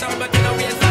talk about the ways